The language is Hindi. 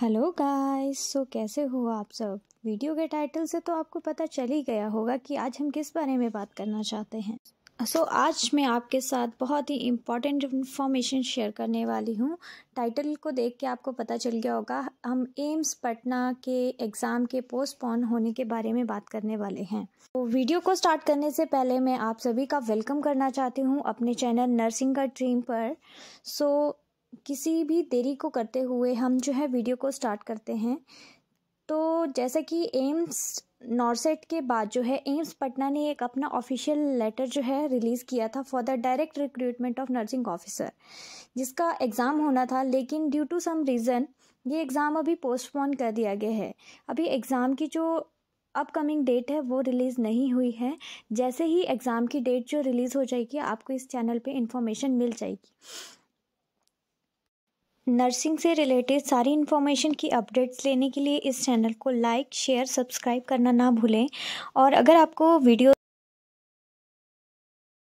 हेलो गाइस सो कैसे हो आप सब? वीडियो के टाइटल से तो आपको पता चल ही गया होगा कि आज हम किस बारे में बात करना चाहते हैं। सो so, आज मैं आपके साथ बहुत ही इंपॉर्टेंट इन्फॉर्मेशन शेयर करने वाली हूँ। टाइटल को देख के आपको पता चल गया होगा हम एम्स पटना के एग्ज़ाम के पोस्टपोन होने के बारे में बात करने वाले हैं। तो वीडियो को स्टार्ट करने से पहले मैं आप सभी का वेलकम करना चाहती हूँ अपने चैनल नर्सिंग का ड्रीम पर। सो so, किसी भी देरी को करते हुए हम जो है वीडियो को स्टार्ट करते हैं। तो जैसा कि एम्स नॉर्सेट के बाद जो है, एम्स पटना ने एक अपना ऑफिशियल लेटर जो है रिलीज़ किया था for the direct recruitment of nursing officer जिसका एग्ज़ाम होना था, लेकिन ड्यू टू सम रीज़न ये एग्ज़ाम अभी पोस्टपोन कर दिया गया है। अभी एग्ज़ाम की जो अपकमिंग डेट है, वो रिलीज़ नहीं हुई है। जैसे ही एग्ज़ाम की डेट जो रिलीज़ हो जाएगी, आपको इस चैनल पे इन्फॉर्मेशन मिल जाएगी। नर्सिंग से रिलेटेड सारी इन्फॉर्मेशन की अपडेट्स लेने के लिए इस चैनल को लाइक शेयर सब्सक्राइब करना ना भूलें। और अगर आपको वीडियो